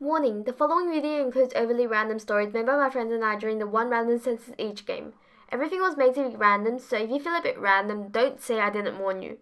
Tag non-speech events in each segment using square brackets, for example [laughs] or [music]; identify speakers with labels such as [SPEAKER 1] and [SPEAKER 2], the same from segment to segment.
[SPEAKER 1] Warning, the following video includes overly random stories made by my friends and I during the one random census each game. Everything was made to be random, so if you feel a bit random, don't say I didn't warn you.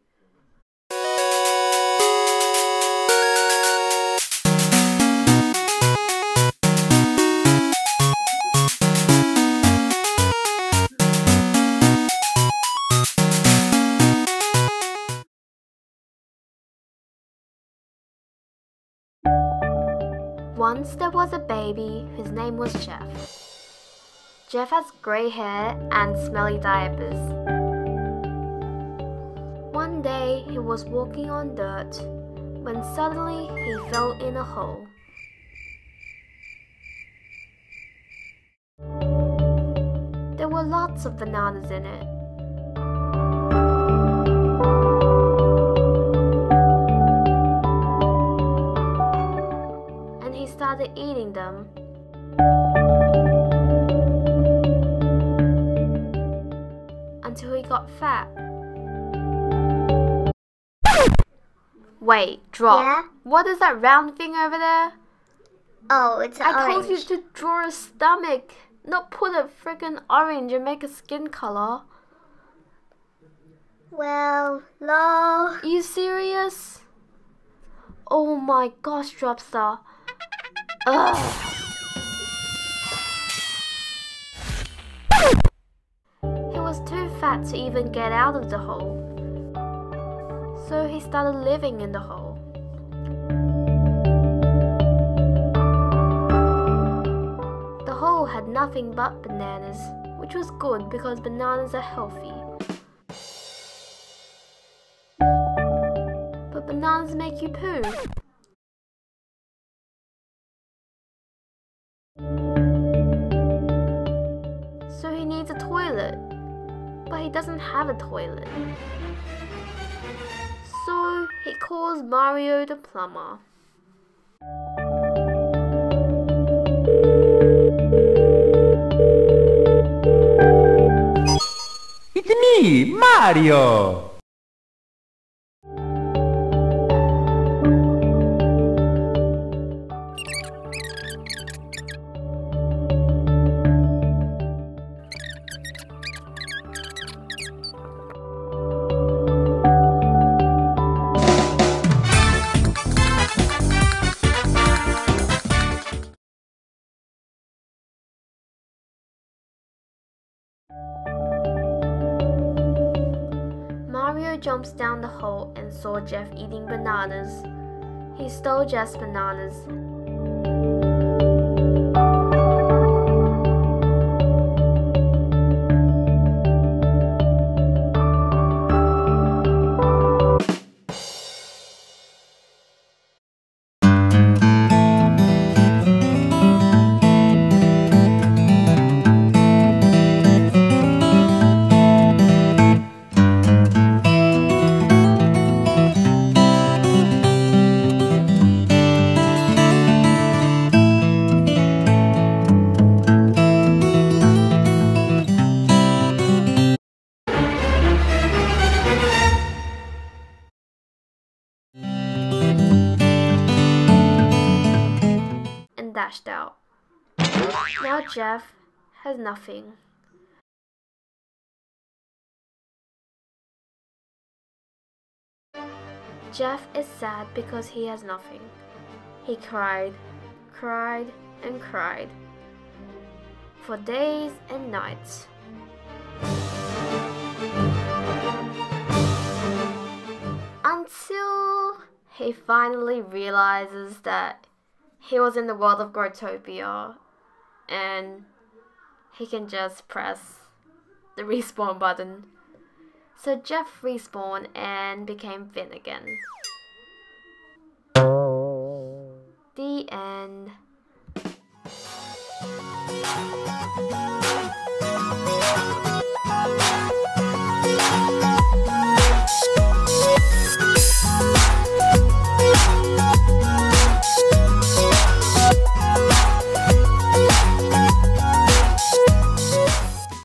[SPEAKER 1] Once there was a baby whose name was Jeff. Jeff has grey hair and smelly diapers. One day he was walking on dirt when suddenly he fell in a hole. There were lots of bananas in it. Wait, drop.
[SPEAKER 2] Yeah?
[SPEAKER 1] What is that round thing over there?
[SPEAKER 2] Oh, it's
[SPEAKER 1] I
[SPEAKER 2] orange.
[SPEAKER 1] told you to draw a stomach, not put a friggin' orange and make a skin color.
[SPEAKER 2] Well, lol.
[SPEAKER 1] Are you serious? Oh my gosh, DropsteR. Ugh. He was too fat to even get out of the hole. So he started living in the hole. The hole had nothing but bananas, which was good because bananas are healthy. But bananas make you poo. So he needs a toilet. But he doesn't have a toilet. So he calls Mario the plumber.
[SPEAKER 3] It's me, Mario!
[SPEAKER 1] Jumps down the hole and saw Jeff eating bananas. He stole Jeff's bananas. Dashed out. Now Jeff has nothing. Jeff is sad because he has nothing. He cried, cried, and cried for days and nights. Until he finally realizes that he was in the world of Growtopia and he can just press the [laughs] respawn button. So Jeff respawned and became Finn again. Oh. The end.